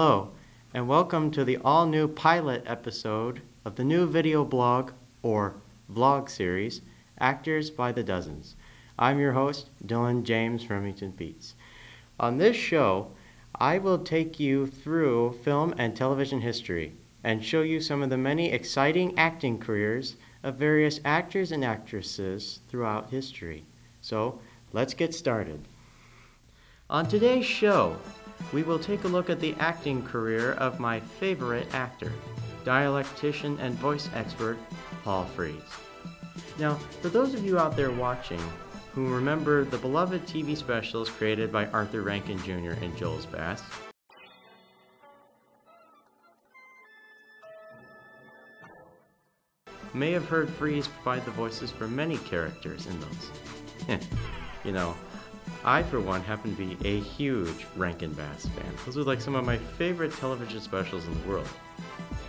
Hello, and welcome to the all new pilot episode of the new video blog or vlog series, Actors by the Dozens. I'm your host, Dylan James Remington Pietz. On this show, I will take you through film and television history and show you some of the many exciting acting careers of various actors and actresses throughout history. So, let's get started. On today's show, we will take a look at the acting career of my favorite actor, dialectician and voice expert, Paul Frees. Now, for those of you out there watching who remember the beloved TV specials created by Arthur Rankin Jr. and Jules Bass, may have heard Frees provide the voices for many characters in those. you know, I, for one, happen to be a huge Rankin Bass fan. Those are like some of my favorite television specials in the world.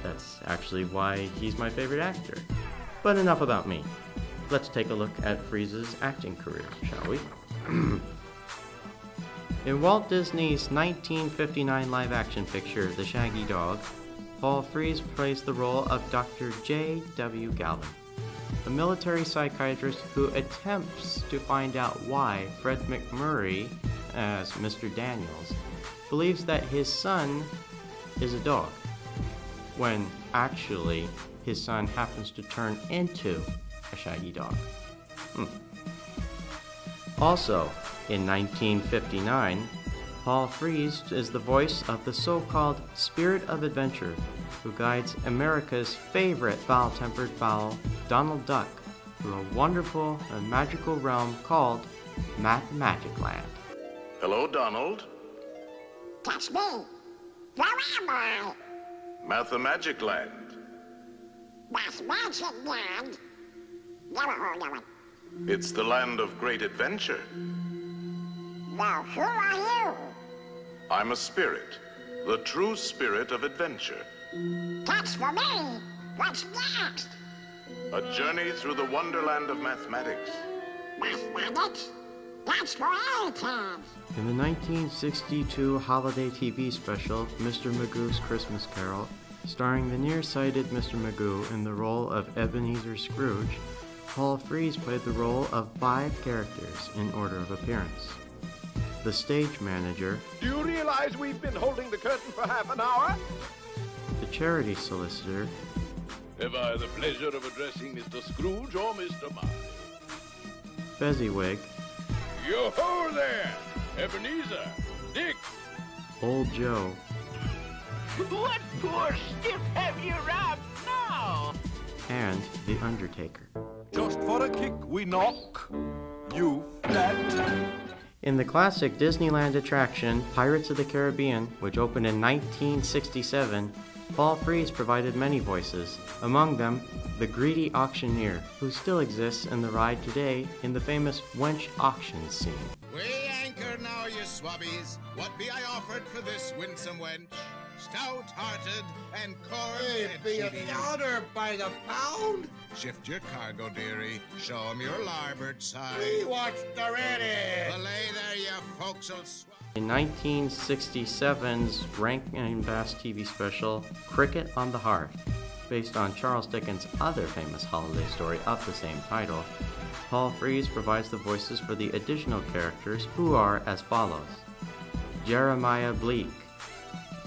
That's actually why he's my favorite actor. But enough about me. Let's take a look at Frees's acting career, shall we? in Walt Disney's 1959 live action picture, The Shaggy Dog, Paul Frees plays the role of Dr. J. W. A military psychiatrist who attempts to find out why Fred MacMurray, as Mr. Daniels, believes that his son is a dog, when actually his son happens to turn into a shaggy dog. Hmm. Also, in 1959, Paul Frees is the voice of the so called Spirit of Adventure who guides America's favorite foul tempered fowl, Donald Duck, through a wonderful and magical realm called Mathmagic Land. Hello, Donald. That's me. Where am I? Mathmagic Land. Mathmagic Land? Never heard of it. It's the land of great adventure. Now, who are you? I'm a spirit, the true spirit of adventure. That's for me. What's next? A journey through the wonderland of mathematics. Mathematics? That's for all kids. In the 1962 holiday TV special, Mr. Magoo's Christmas Carol, starring the nearsighted Mr. Magoo in the role of Ebenezer Scrooge, Paul Frees played the role of five characters in order of appearance. The stage manager. Do you realize we've been holding the curtain for half an hour? the charity solicitor. Have I the pleasure of addressing Mr. Scrooge or Mr. Miles? Fezziwig. Yo ho there! Ebenezer! Dick! Old Joe. What poor stiff have you robbed now? And The Undertaker. Just for a kick we knock. You fat. In the classic Disneyland attraction, Pirates of the Caribbean, which opened in 1967, Paul Frees provided many voices, among them the greedy auctioneer, who still exists in the ride today in the famous Wench auction scene. We anchor now, ye swabbies. What be I offered for this winsome wench? Stout-hearted and corn Hey, be a powder by the pound. Shift your cargo, dearie. Show 'em your larboard side. We watched already. Belay there, you folks'll. In 1967's Rankin Bass TV special, Cricket on the Hearth, based on Charles Dickens' other famous holiday story of the same title, Paul Frees provides the voices for the additional characters who are as follows Jeremiah Bleak,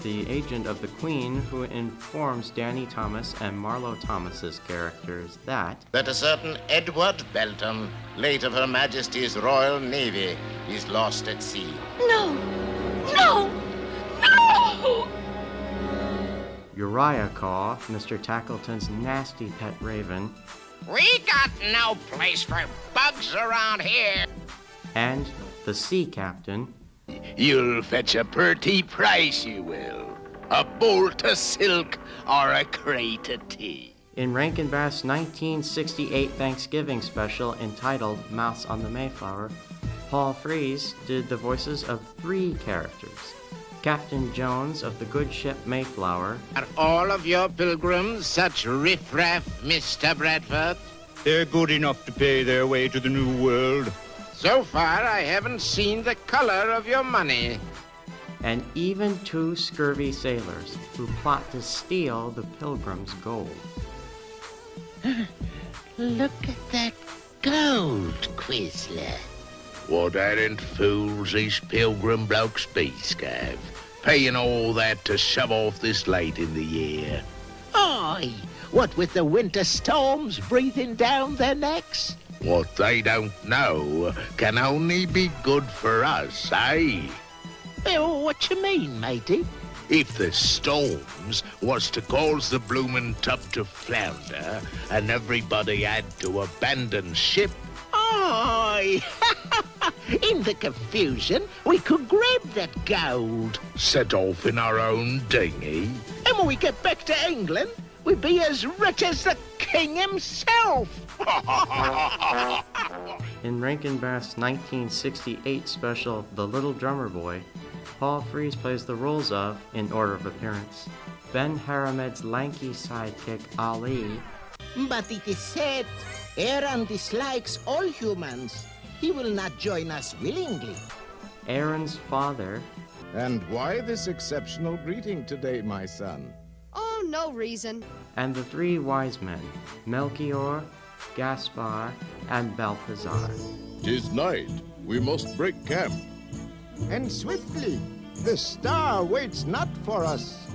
the agent of the Queen who informs Danny Thomas and Marlo Thomas's characters that that a certain Edward Belton, late of Her Majesty's Royal Navy, is lost at sea. No! No! No! Uriah Caw, Mr. Tackleton's nasty pet raven, We got no place for bugs around here. and the Sea Captain, You'll fetch a pretty price, you will. A bolt of silk or a crate of tea. In Rankin Bass' 1968 Thanksgiving special entitled Mouse on the Mayflower, Paul Frees did the voices of three characters Captain Jones of the good ship Mayflower, Are all of your pilgrims such riffraff, Mr. Bradford? They're good enough to pay their way to the New World. So far, I haven't seen the color of your money. and even two scurvy sailors who plot to steal the pilgrims' gold. Look at that gold, Quisler. What aren't fools these pilgrim blokes be, Scav? Paying all that to shove off this late in the year. Aye, what with the winter storms breathing down their necks? What they don't know can only be good for us, eh? Oh, what you mean, matey? If the storms was to cause the bloomin' tub to flounder and everybody had to abandon ship, Aye! in the confusion, we could grab that gold. set off in our own dinghy, And when we get back to England, we'd be as rich as the king himself. In Rankin Bass' 1968 special, The Little Drummer Boy, Paul Frees plays the roles of, in order of appearance, Ben Haramed's lanky sidekick Ali, But it is said, Aaron dislikes all humans. He will not join us willingly. Aaron's father, And why this exceptional greeting today, my son? Oh, no reason. and the three wise men, Melchior, Gaspar, and Balthazar. Tis night. We must break camp. And swiftly, the star waits not for us.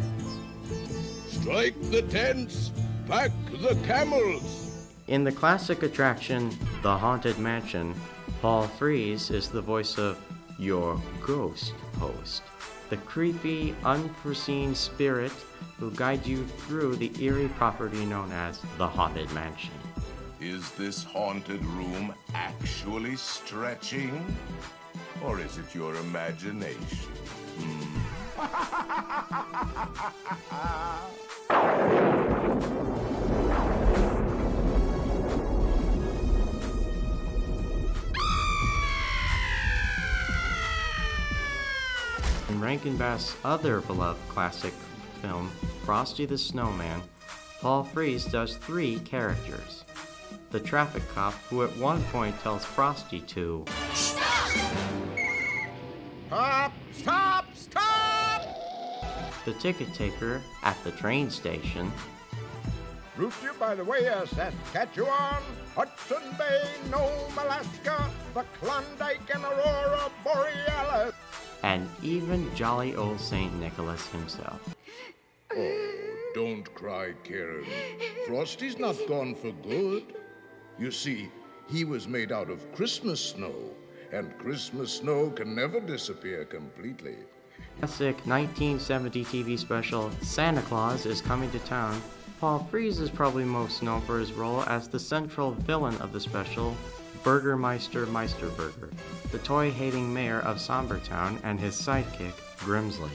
Strike the tents, pack the camels. In the classic attraction, The Haunted Mansion, Paul Frees is the voice of your ghost host, the creepy, unforeseen spirit who guides you through the eerie property known as the Haunted Mansion. Is this haunted room actually stretching? Or is it your imagination? Hmm. In Rankin Bass' other beloved classic film, Frosty the Snowman, Paul Frees does three characters. The traffic cop who at one point tells Frosty to Stop! Stop! Stop! the ticket taker at the train station, Route you by the way of Saskatchewan, Hudson Bay, Nome, Alaska, the Klondike and Aurora Borealis. And even jolly old St. Nicholas himself. Oh, don't cry, Karen. Frosty's not gone for good. You see, he was made out of Christmas snow, and Christmas snow can never disappear completely. Classic 1970 TV special Santa Claus is Coming to Town. Paul Frees is probably most known for his role as the central villain of the special, Burgermeister Meisterburger, the toy hating mayor of Sombertown, and his sidekick, Grimsley.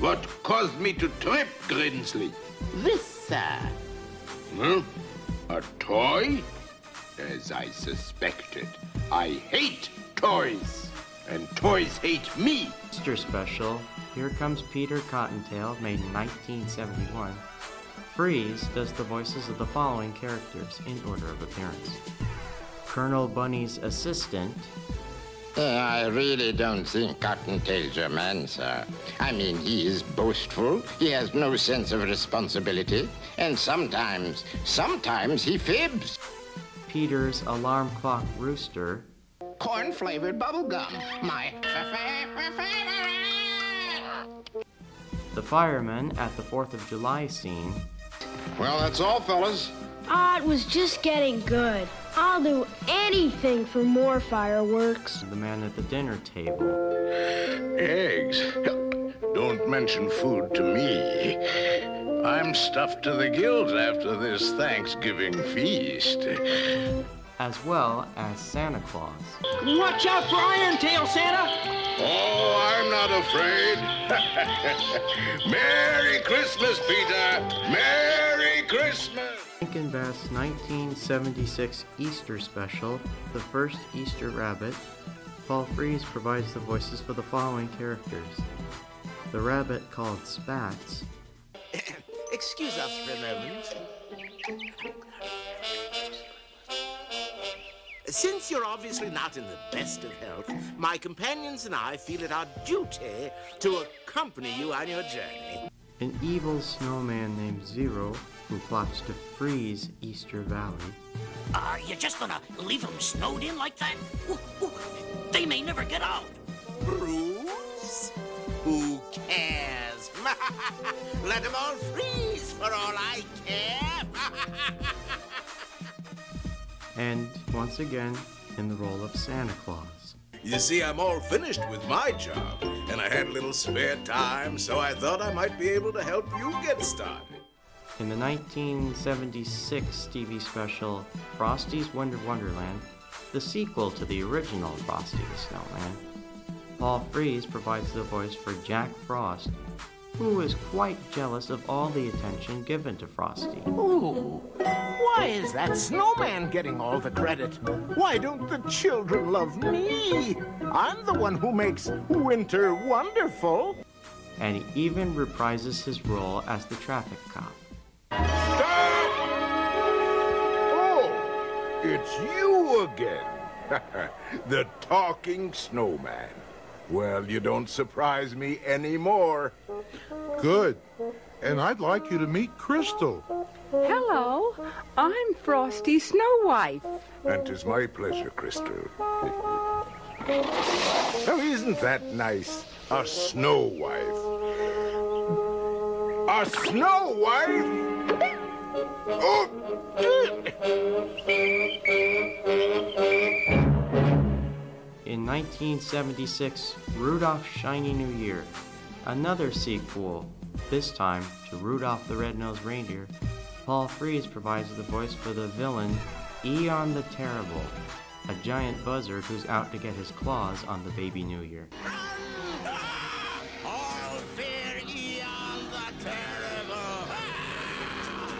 What caused me to trip, Grimsley? This, sir. Huh? A toy? As I suspected. I hate toys. And toys hate me. Easter special, Here Comes Peter Cottontail, made in 1971. Frees does the voices of the following characters in order of appearance. Colonel Bunny's assistant, Uh, I really don't think Cottontail's your man, sir. I mean, he is boastful, he has no sense of responsibility, and sometimes, sometimes he fibs. Peter's alarm clock rooster, Corn flavored bubblegum, my favorite. the fireman at the 4th of July scene, Well, that's all, fellas. Ah, it was just getting good. I'll do anything for more fireworks. the man at the dinner table, Eggs. Don't mention food to me. I'm stuffed to the gills after this Thanksgiving feast. as well as Santa Claus. Watch out for Iron Tail, Santa! Oh, I'm not afraid. Merry Christmas, Peter. Merry Christmas. Rankin Bass 1976 Easter special, The First Easter Rabbit, Paul Frees provides the voices for the following characters. The rabbit called Spats, Excuse us for a moment. Since you're obviously not in the best of health, my companions and I feel it our duty to accompany you on your journey. An evil snowman named Zero, who plots to freeze Easter Valley, ah, Are you just gonna leave them snowed in like that? Ooh, ooh, they may never get out. Bruce? Who cares? Let them all freeze for all I care. and once again in the role of Santa Claus. You see, I'm all finished with my job, and I had a little spare time, so I thought I might be able to help you get started. In the 1976 TV special Frosty's Winter Wonderland, the sequel to the original Frosty the Snowman, Paul Frees provides the voice for Jack Frost, who is quite jealous of all the attention given to Frosty. Ooh, why is that snowman getting all the credit? Why don't the children love me? I'm the one who makes winter wonderful. And he even reprises his role as the traffic cop. Stop! Oh, it's you again. the talking snowman. Well, you don't surprise me anymore. Good. And I'd like you to meet Crystal. Hello, I'm Frosty Snow White. And 'tis my pleasure, Crystal. Now, isn't that nice? A snow wife. A snow wife? Oh. In 1976, Rudolph's Shiny New Year, another sequel, this time to Rudolph the Red-Nosed Reindeer, Paul Frees provides the voice for the villain Eon the Terrible, a giant buzzard who's out to get his claws on the baby New Year. all fear Eon the Terrible. Ah!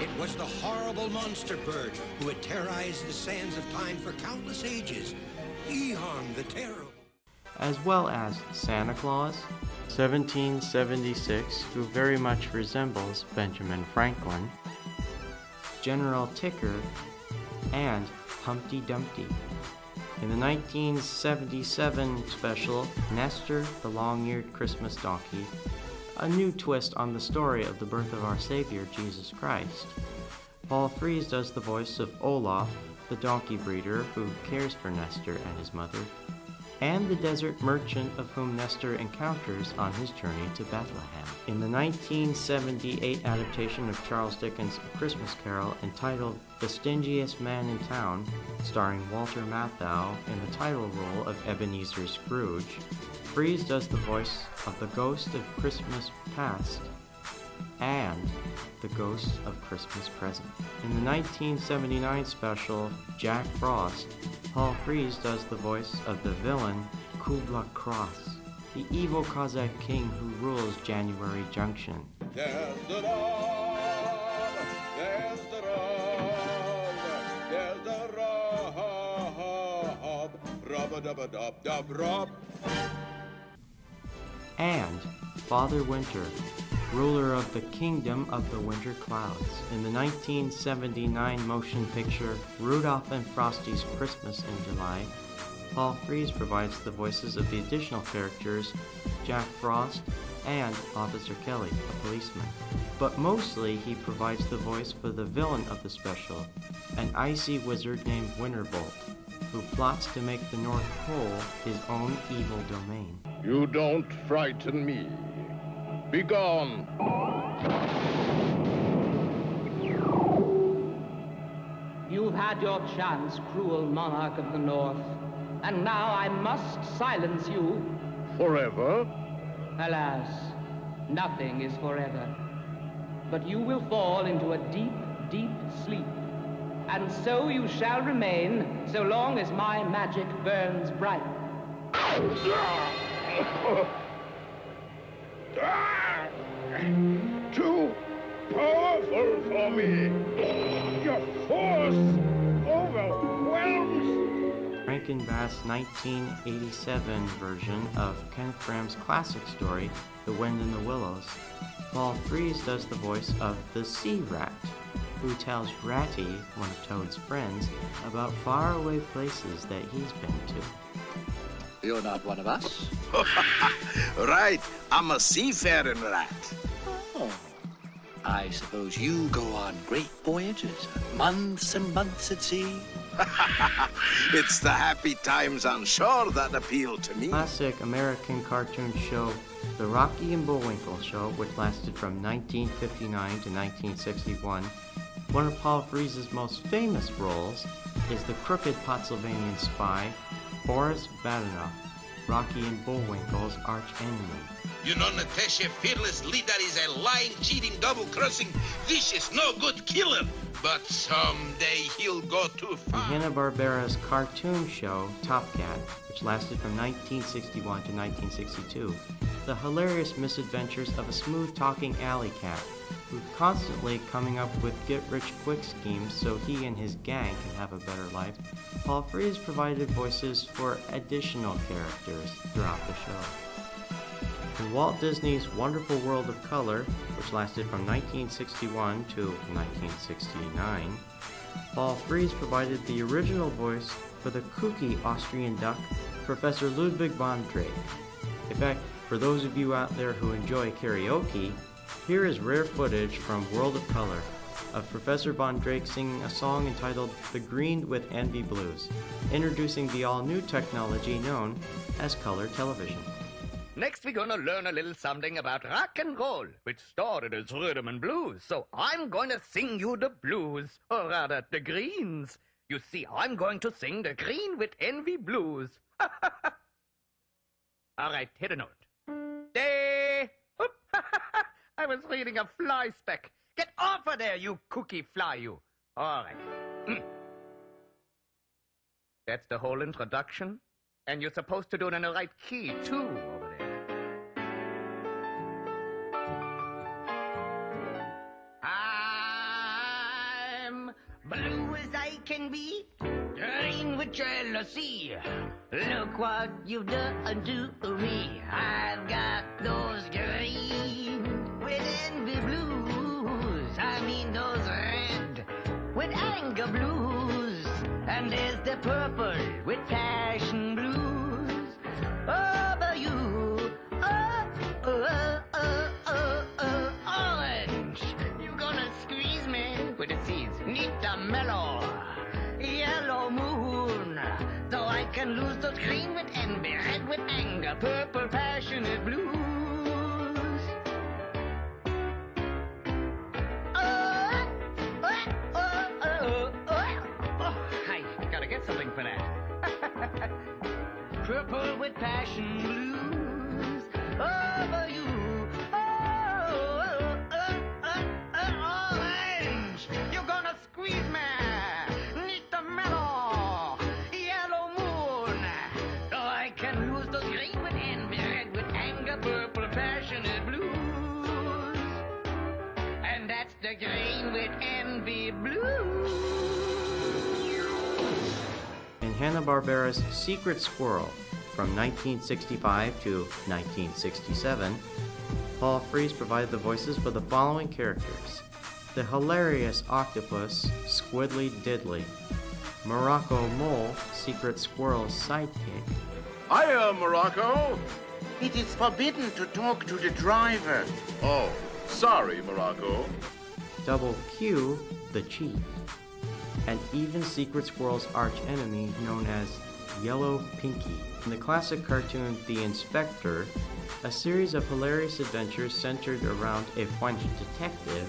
It was the horrible monster bird who had terrorized the sands of time for countless ages. Eon the Terrible. as well as Santa Claus, 1776, who very much resembles Benjamin Franklin, General Ticker, and Humpty Dumpty. In the 1977 special Nestor the Long-Eared Christmas Donkey, a new twist on the story of the birth of our Savior Jesus Christ. Paul Frees does the voice of Olaf, the donkey breeder who cares for Nestor and his mother, and the desert merchant of whom Nestor encounters on his journey to Bethlehem. In the 1978 adaptation of Charles Dickens' A Christmas Carol entitled The Stingiest Man in Town, starring Walter Matthau in the title role of Ebenezer Scrooge, Frees does the voice of the ghost of Christmas past and the ghost of Christmas present. In the 1979 special Jack Frost, Paul Frees does the voice of the villain Kubla Kraus, the evil Cossack king who rules January Junction. There's the there's the there's the rob, rub-a-dub-a-dub-dub-rub. and Father Winter, ruler of the Kingdom of the Winter Clouds. In the 1979 motion picture Rudolph and Frosty's Christmas in July, Paul Frees provides the voices of the additional characters Jack Frost and Officer Kelly, a policeman. But mostly he provides the voice for the villain of the special, an icy wizard named Winterbolt, who plots to make the North Pole his own evil domain. You don't frighten me. Begone. You've had your chance, cruel monarch of the North, and now I must silence you. Forever? Alas, nothing is forever. But you will fall into a deep, deep sleep. And so you shall remain so long as my magic burns bright. Too powerful for me. Your force overwhelms. Rankin Bass 1987 version of Kenneth Grahame's classic story, The Wind in the Willows, Paul Frees does the voice of the sea rat, who tells Ratty, one of Toad's friends, about faraway places that he's been to. You're not one of us? right, I'm a seafaring rat. Oh. I suppose you go on great voyages, months and months at sea. it's the happy times on shore that appeal to me. Classic American cartoon show, The Rocky and Bullwinkle Show, which lasted from 1959 to 1961. One of Paul Frees's most famous roles is the crooked Pottsylvanian spy, Boris Badenov, Rocky and Bullwinkle's arch enemy. You know, Natasha, fearless leader is a lying, cheating, double-crossing, vicious, no-good killer. But someday he'll go too far. Hanna-Barbera's cartoon show, Top Cat, which lasted from 1961 to 1962. The hilarious misadventures of a smooth-talking alley cat who's constantly coming up with get-rich-quick schemes so he and his gang can have a better life. Paul Frees provided voices for additional characters throughout the show. In Walt Disney's Wonderful World of Color, which lasted from 1961 to 1969, Paul Frees provided the original voice for the kooky Austrian duck, Professor Ludwig von Drake. In fact, for those of you out there who enjoy karaoke, here is rare footage from World of Color of Professor Von Drake singing a song entitled The Green with Envy Blues, introducing the all new technology known as color television. Next, we're gonna learn a little something about rock and roll, which started as rhythm and blues. So I'm going to sing you the blues, or rather, the greens. You see, I'm going to sing the green with envy blues. All right, hit a note. Day. I was reading a fly speck. Get off of there, you cookie fly, you. All right. Mm. That's the whole introduction. And you're supposed to do it in the right key, too, can be, green with jealousy. Look what you've done to me. I've got those green with envy blues. I mean those red with anger blues. And there's the purple with passion blues. Over you, oh, oh, oh, oh, oh, orange. You're gonna squeeze me with the seeds? Need the mellow, can lose those green with envy, red with anger, purple passionate blues. Oh, oh, oh, oh, oh, oh. I gotta get something for that. Purple with passion blues oh. Hanna-Barbera's Secret Squirrel from 1965 to 1967, Paul Frees provided the voices for the following characters. The hilarious octopus Squiddly Diddly, Morocco Mole, Secret Squirrel's sidekick, Hiya, Morocco. It is forbidden to talk to the driver. Oh, sorry, Morocco. Double Q, the Chief, and even Secret Squirrel's arch enemy known as Yellow Pinky. In the classic cartoon The Inspector, a series of hilarious adventures centered around a French detective.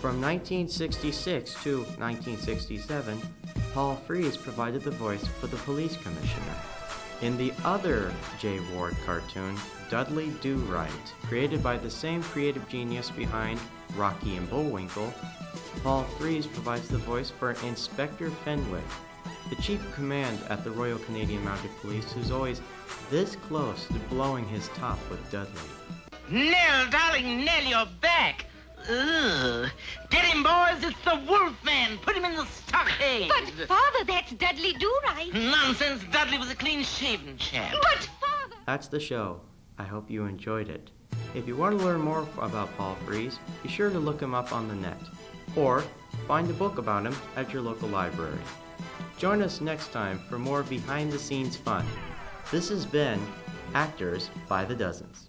From 1966 to 1967, Paul Frees provided the voice for the police commissioner. In the other Jay Ward cartoon, Dudley Do Right, created by the same creative genius behind Rocky and Bullwinkle, Paul Frees provides the voice for Inspector Fenwick, the chief of command at the Royal Canadian Mounted Police who's always this close to blowing his top with Dudley. Nell, darling Nell, you're back. Ugh. Get him, boys. It's the wolf man. Put him in the stockade. But, Father, that's Dudley Do-Right. Nonsense. Dudley was a clean-shaven chap. But, Father... That's the show. I hope you enjoyed it. If you want to learn more about Paul Frees, be sure to look him up on the net. Or find a book about him at your local library. Join us next time for more behind the scenes fun. This has been Actors by the Dozens.